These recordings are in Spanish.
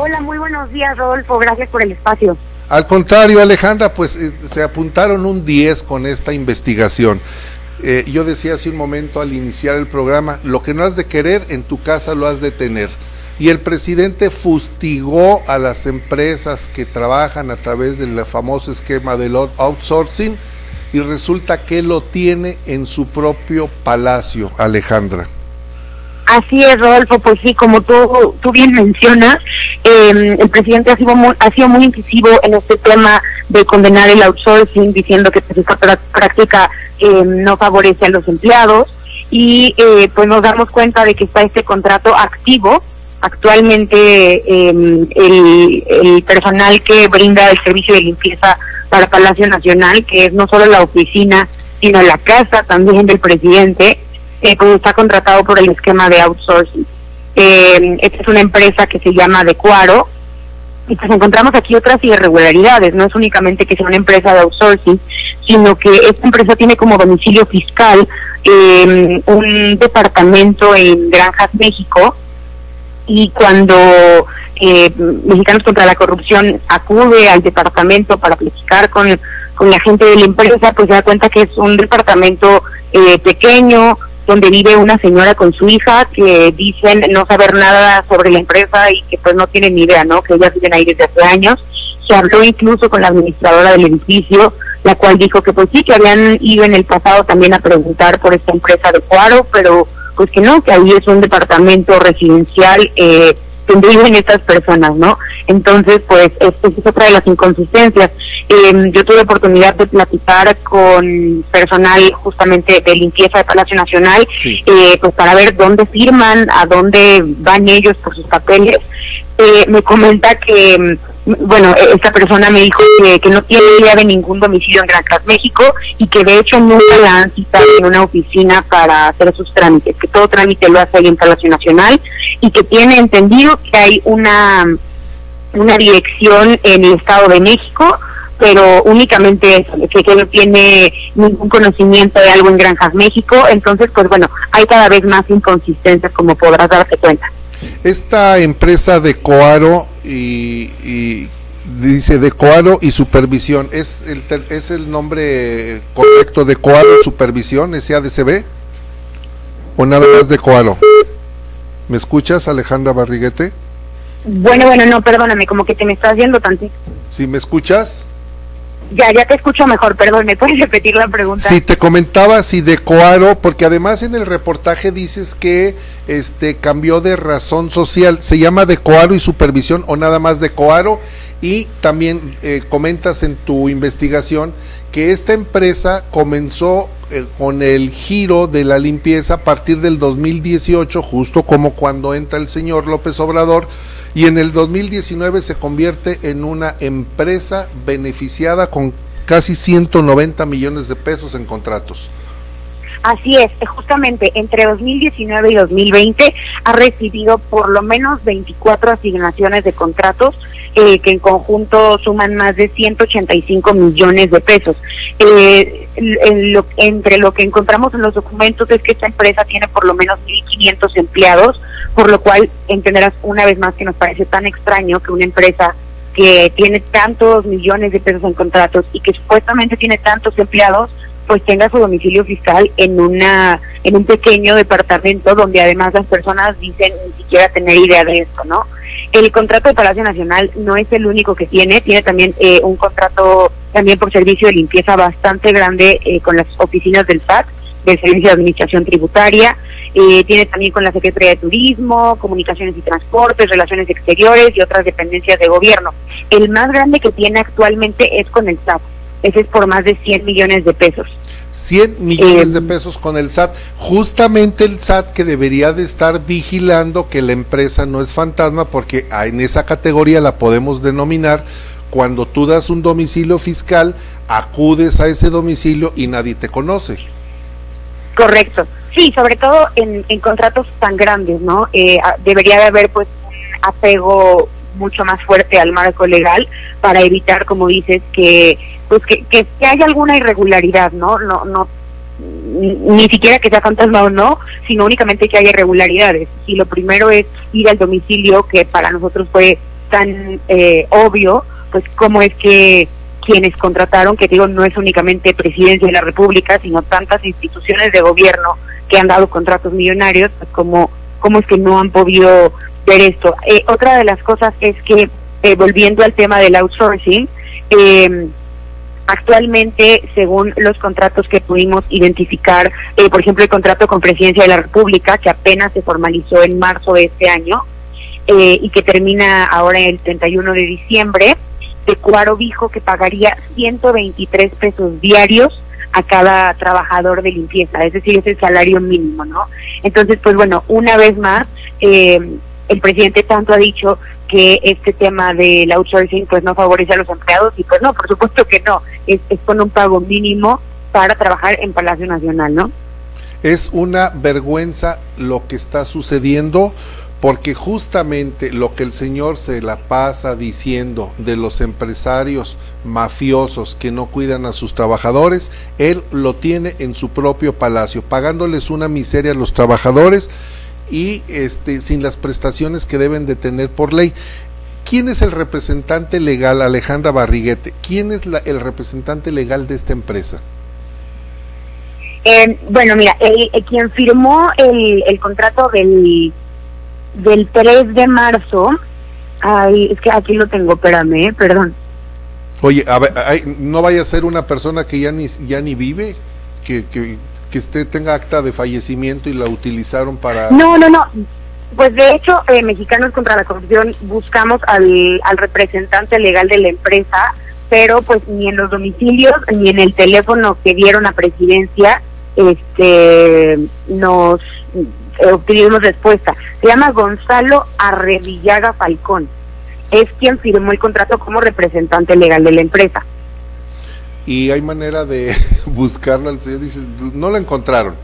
Hola, muy buenos días, Rodolfo. Gracias por el espacio. Al contrario, Alejandra, pues eh, se apuntaron un 10 con esta investigación. Eh, yo decía hace un momento al iniciar el programa, lo que no has de querer en tu casa lo has de tener. Y el presidente fustigó a las empresas que trabajan a través del famoso esquema del outsourcing y resulta que lo tiene en su propio palacio, Alejandra. Así es, Rodolfo, pues sí, como tú, tú bien mencionas, eh, el presidente ha sido, muy, ha sido muy incisivo en este tema de condenar el outsourcing, diciendo que pues, esta práctica eh, no favorece a los empleados y eh, pues nos damos cuenta de que está este contrato activo. Actualmente em, el personal que brinda el servicio de limpieza para Palacio Nacional, que es no solo la oficina, sino la casa también del presidente, eh, pues está contratado por el esquema de outsourcing. Eh, esta es una empresa que se llama Decuaro y pues encontramos aquí otras irregularidades, no es únicamente que sea una empresa de outsourcing, sino que esta empresa tiene como domicilio fiscal eh, un departamento en Granjas, México, y cuando eh, Mexicanos contra la Corrupción acude al departamento para platicar con, con la gente de la empresa, pues se da cuenta que es un departamento eh, pequeño, donde vive una señora con su hija que dicen no saber nada sobre la empresa y que pues no tienen ni idea, ¿no? Que ellas viven ahí desde hace años. Se habló incluso con la administradora del edificio, la cual dijo que pues sí, que habían ido en el pasado también a preguntar por esta empresa de Cuaro, pero pues que no, que ahí es un departamento residencial eh, donde viven estas personas, ¿no? Entonces, pues, esto es otra de las inconsistencias. Eh, yo tuve oportunidad de platicar con personal justamente de limpieza de Palacio Nacional, eh, pues para ver dónde firman, a dónde van ellos por sus papeles. Eh, me comenta que bueno, e-, esta persona me dijo que, no tiene idea de ningún domicilio en Granjas, México, y que de hecho nunca la han citado en una oficina para hacer sus trámites, que todo trámite lo hace ahí en Palacio Nacional, y que tiene entendido que hay una, una dirección en el Estado de México, pero únicamente que, que no tiene ningún conocimiento de algo en Granjas, México, entonces pues bueno, hay cada vez más inconsistencias como podrás darte cuenta. Esta empresa de Coaro y, dice de Coaro y supervisión, ¿es el, ¿es el nombre correcto de Coaro supervisión, SADCB? ¿O nada más de Coaro? ¿Me escuchas, Alejandra Barriguete? Bueno, bueno, no, perdóname, como que te me estás viendo tantito. ¿Sí me escuchas? Ya, ya te escucho mejor, perdón, ¿me puedes repetir la pregunta? Sí, te comentaba si de Coaro, porque además en el reportaje dices que este cambió de razón social, ¿se llama de Coaro y supervisión o nada más de Coaro? Y también eh, comentas en tu investigación que esta empresa comenzó eh, con el giro de la limpieza a partir del 2018, justo como cuando entra el señor López Obrador, y en el 2019 se convierte en una empresa beneficiada con casi 190 millones de pesos en contratos. Así es, justamente entre 2019 y 2020 ha recibido por lo menos 24 asignaciones de contratos eh, que en conjunto suman más de 185 millones de pesos. Eh, entre lo que encontramos en los documentos es que esta empresa tiene por lo menos 1.500 empleados, por lo cual entenderás una vez más que nos parece tan extraño que una empresa que tiene tantos millones de pesos en contratos y que supuestamente tiene tantos empleados, pues tenga su domicilio fiscal en una en un pequeño departamento donde además las personas dicen ni siquiera tener idea de esto, ¿no? El contrato de Palacio Nacional no es el único que tiene, tiene también eh, un contrato también por servicio de limpieza bastante grande eh, con las oficinas del SAT, del Servicio de Administración Tributaria, eh, tiene también con la Secretaría de Turismo, Comunicaciones y Transportes, Relaciones Exteriores y otras dependencias de gobierno. El más grande que tiene actualmente es con el SAT, ese es por más de 100 millones de pesos. 100 millones de em. pesos con el SAT, justamente el SAT que debería de estar vigilando que la empresa no es fantasma, porque en esa categoría la podemos denominar cuando tú das un domicilio fiscal, acudes a ese domicilio y nadie te conoce. Correcto. Sí, sobre todo en, contratos tan grandes, ¿no? Eh, debería de haber pues un apego mucho más fuerte al marco legal para evitar, como dices, que pues que, que, haya alguna irregularidad, ¿no? No, no ni, siquiera que sea fantasma o no, sino únicamente que haya irregularidades. Y lo primero es ir al domicilio, que para nosotros fue tan eh, obvio, pues cómo es que quienes contrataron, que digo, no es únicamente Presidencia de la República, sino tantas instituciones de gobierno que han dado contratos millonarios, pues como cómo es que no han podido ver esto. Eh, otra de las cosas es que, eh, volviendo al tema del outsourcing, eh, Actualmente, según los contratos que pudimos identificar, eh, por ejemplo, el contrato con Presidencia de la República, que apenas se formalizó en marzo de este año eh, y que termina ahora el 31 de diciembre, de Cuaro dijo que pagaría 123 pesos diarios a cada trabajador de limpieza, es decir, es el salario mínimo, ¿no? Entonces, pues bueno, una vez más, eh, el presidente tanto ha dicho que este tema del outsourcing pues no favorece a los empleados y pues no, por supuesto que no, es, es con un pago mínimo para trabajar en Palacio Nacional, ¿no? Es una vergüenza lo que está sucediendo porque justamente lo que el señor se la pasa diciendo de los empresarios mafiosos que no cuidan a sus trabajadores, él lo tiene en su propio palacio, pagándoles una miseria a los trabajadores y este, sin las prestaciones que deben de tener por ley. ¿Quién es el representante legal, Alejandra Barriguete? ¿Quién es la, el representante legal de esta empresa? Eh, bueno, mira, quien firmó el contrato del, del 3 de marzo, ay, es que aquí lo tengo, espérame, perdón. Oye, a ver, ay, no vaya a ser una persona que ya ni, ya ni vive, que, que, que usted tenga acta de fallecimiento y la utilizaron para... No, no, no. Pues de hecho, eh, Mexicanos contra la Corrupción buscamos al, al representante legal de la empresa, pero pues ni en los domicilios ni en el teléfono que dieron a presidencia este nos eh, obtuvimos respuesta. Se llama Gonzalo Arrevillaga Falcón. Es quien firmó el contrato como representante legal de la empresa y hay manera de buscarlo al señor. Dice, no lo encontraron.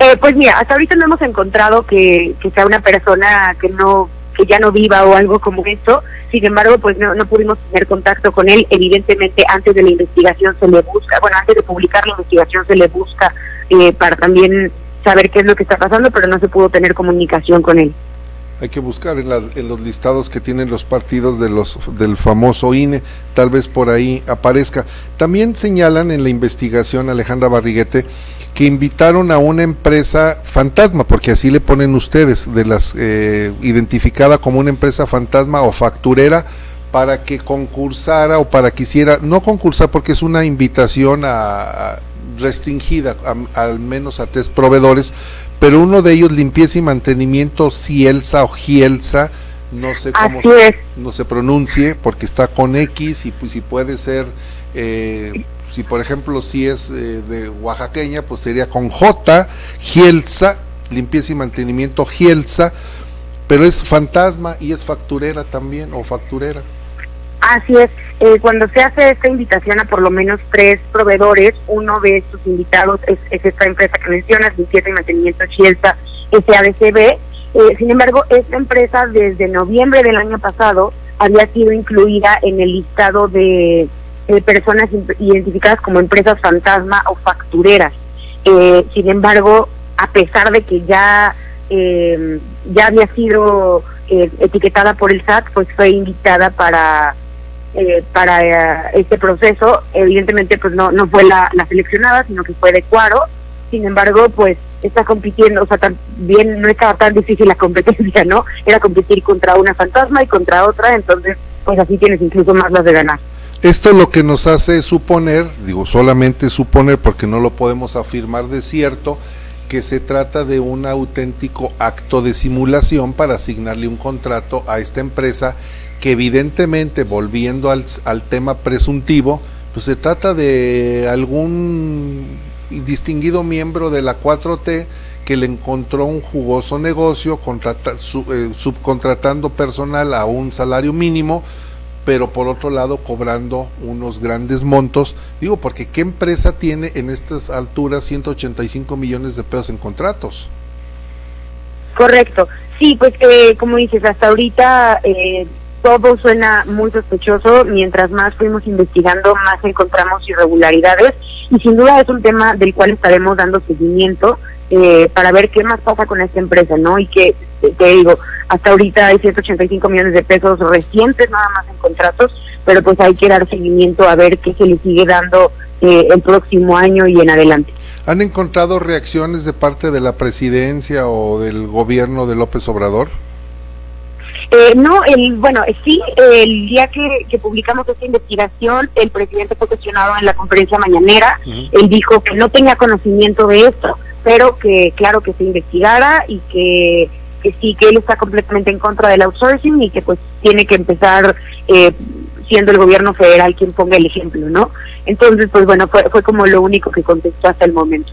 Eh, pues mira, hasta ahorita no hemos encontrado que, que, sea una persona que no que ya no viva o algo como esto. Sin embargo, pues no, no pudimos tener contacto con él. Evidentemente, antes de la investigación se le busca, bueno, antes de publicar la investigación se le busca eh, para también saber qué es lo que está pasando, pero no se pudo tener comunicación con él hay que buscar en, la, en, los listados que tienen los partidos de los del famoso INE, tal vez por ahí aparezca. También señalan en la investigación Alejandra Barriguete que invitaron a una empresa fantasma, porque así le ponen ustedes, de las eh, identificada como una empresa fantasma o facturera para que concursara o para que hiciera, no concursar porque es una invitación a, a restringida a, al menos a tres proveedores pero uno de ellos limpieza y mantenimiento Cielsa o Gielsa, no sé cómo no se pronuncie porque está con X y pues si puede ser eh, si por ejemplo si es eh, de oaxaqueña pues sería con J Gielsa limpieza y mantenimiento Gielsa pero es fantasma y es facturera también o facturera Así es, eh, cuando se hace esta invitación a por lo menos tres proveedores, uno de estos invitados es, es esta empresa que mencionas, Limpieza y Mantenimiento Chielsa SADCB. Eh, sin embargo, esta empresa desde noviembre del año pasado había sido incluida en el listado de, de personas identificadas como empresas fantasma o factureras. Eh, sin embargo, a pesar de que ya, eh, ya había sido eh, etiquetada por el SAT, pues fue invitada para eh, para eh, este proceso. Evidentemente, pues no, no fue la, seleccionada, sino que fue de Cuaro. Sin embargo, pues está compitiendo, o sea, también no estaba tan difícil la competencia, ¿no? Era competir contra una fantasma y contra otra, entonces, pues así tienes incluso más las de ganar. Esto lo que nos hace suponer, digo solamente suponer porque no lo podemos afirmar de cierto, que se trata de un auténtico acto de simulación para asignarle un contrato a esta empresa que evidentemente, volviendo al, al tema presuntivo, pues se trata de algún distinguido miembro de la 4T que le encontró un jugoso negocio contrata, su, eh, subcontratando personal a un salario mínimo, pero por otro lado cobrando unos grandes montos. Digo, porque ¿qué empresa tiene en estas alturas 185 millones de pesos en contratos? Correcto. Sí, pues eh, como dices, hasta ahorita eh, todo suena muy sospechoso. Mientras más fuimos investigando, más encontramos irregularidades y sin duda es un tema del cual estaremos dando seguimiento. eh, para ver qué más pasa con esta empresa, ¿no? Y que, te digo, hasta ahorita hay 185 millones de pesos recientes nada más en contratos, pero pues hay que dar seguimiento a ver qué se le sigue dando eh, el próximo año y en adelante. ¿Han encontrado reacciones de parte de la presidencia o del gobierno de López Obrador? Eh, no, el, bueno, sí, el día que, publicamos esta investigación, el presidente fue cuestionado en la conferencia mañanera. Él dijo que no tenía conocimiento de esto, pero que claro que se investigara y que, que sí, que él está completamente en contra del outsourcing y que pues tiene que empezar eh, siendo el gobierno federal quien ponga el ejemplo, ¿no? Entonces, pues bueno, fue, fue como lo único que contestó hasta el momento.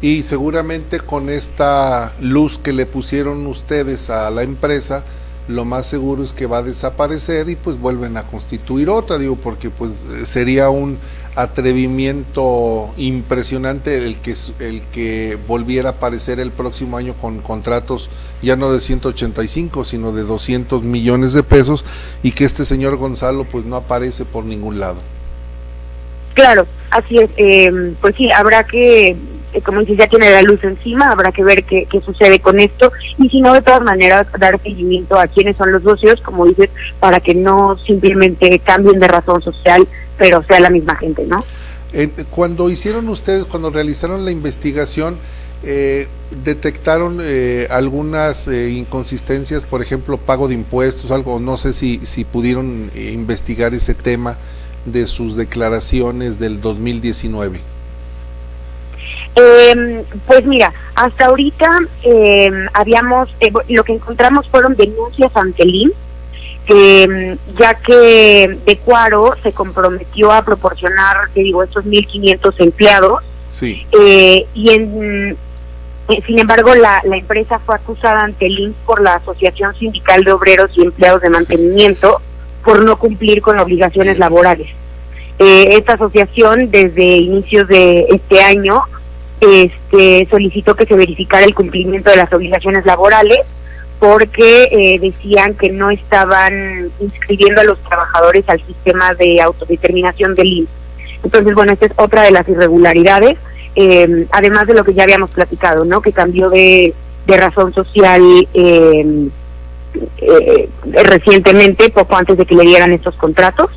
Y seguramente con esta luz que le pusieron ustedes a la empresa, lo más seguro es que va a desaparecer y pues vuelven a constituir otra, digo, porque pues sería un atrevimiento impresionante el que el que volviera a aparecer el próximo año con contratos ya no de 185 sino de 200 millones de pesos y que este señor Gonzalo pues no aparece por ningún lado. Claro, así es. Eh, pues sí, habrá que como dices, ya tiene la luz encima, habrá que ver qué, qué, sucede con esto y si no, de todas maneras, dar seguimiento a quiénes son los socios, como dices, para que no simplemente cambien de razón social, pero sea la misma gente, ¿no? cuando hicieron ustedes, cuando realizaron la investigación, eh, detectaron eh, algunas inconsistencias, por ejemplo, pago de impuestos, algo, no sé si, si pudieron investigar ese tema de sus declaraciones del 2019. Eh, pues mira, hasta ahorita eh, habíamos, eh, lo que encontramos fueron denuncias ante el IMSS, em, ya que De Cuaro se comprometió a proporcionar, te digo, estos 1.500 empleados. Sí. Eh, y en, eh, sin embargo, la, la empresa fue acusada ante el IMSS por la Asociación Sindical de Obreros y Empleados de Mantenimiento por no cumplir con obligaciones laborales. esta asociación, desde inicios de este año, este, solicitó que se verificara el cumplimiento de las obligaciones laborales porque eh, decían que no estaban inscribiendo a los trabajadores al sistema de autodeterminación del IMSS. Entonces, bueno, esta es otra de las irregularidades, eh, además de lo que ya habíamos platicado, ¿no? Que cambió de, razón social eh, recientemente, poco antes de que le dieran estos contratos.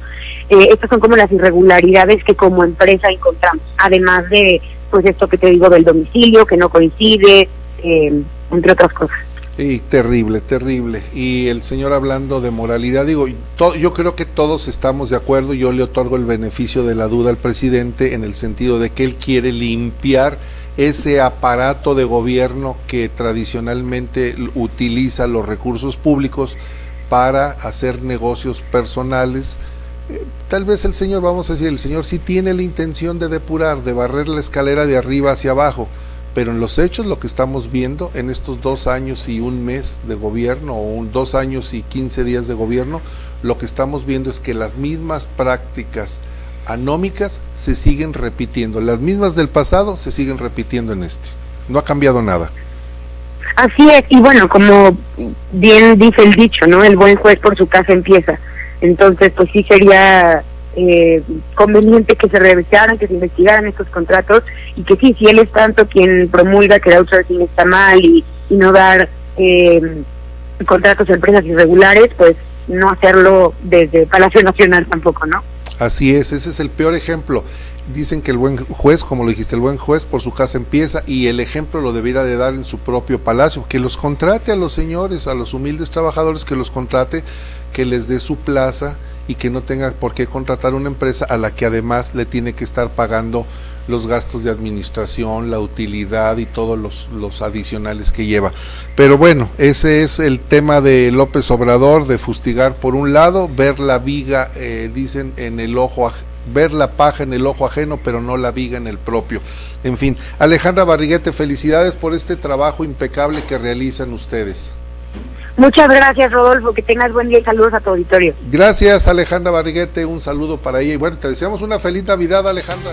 estas son como las irregularidades que como empresa encontramos, además de pues esto que te digo del domicilio, que no coincide, eh, entre otras cosas. Y terrible, terrible. Y el señor hablando de moralidad, digo, yo creo que todos estamos de acuerdo, yo le otorgo el beneficio de la duda al presidente en el sentido de que él quiere limpiar ese aparato de gobierno que tradicionalmente utiliza los recursos públicos para hacer negocios personales, tal vez el Señor, vamos a decir, el Señor sí tiene la intención de depurar, de barrer la escalera de arriba hacia abajo, pero en los hechos lo que estamos viendo en estos dos años y un mes de gobierno, o un, dos años y quince días de gobierno, lo que estamos viendo es que las mismas prácticas anómicas se siguen repitiendo, las mismas del pasado se siguen repitiendo en este. No ha cambiado nada. Así es, y bueno, como bien dice el dicho, ¿no? El buen juez por su casa empieza. Entonces, pues sí sería eh, conveniente que se revisaran, que se investigaran estos contratos y que sí, si él es tanto quien promulga que el outsourcing está mal y, no dar eh, contratos a empresas irregulares, pues no hacerlo desde Palacio Nacional tampoco, ¿no? Así es, ese es el peor ejemplo. Dicen que el buen juez, como lo dijiste, el buen juez por su casa empieza y el ejemplo lo debiera de dar en su propio palacio, que los contrate a los señores, a los humildes trabajadores, que los contrate que les dé su plaza y que no tenga por qué contratar una empresa a la que además le tiene que estar pagando los gastos de administración, la utilidad y todos los, adicionales que lleva. Pero bueno, ese es el tema de López Obrador, de fustigar por un lado, ver la viga, eh, dicen, en el ojo, ver la paja en el ojo ajeno, pero no la viga en el propio. En fin, Alejandra Barriguete, felicidades por este trabajo impecable que realizan ustedes. Muchas gracias, Rodolfo. Que tengas buen día y saludos a tu auditorio. Gracias, Alejandra Barriguete. Un saludo para ella. Y bueno, te deseamos una feliz Navidad, Alejandra.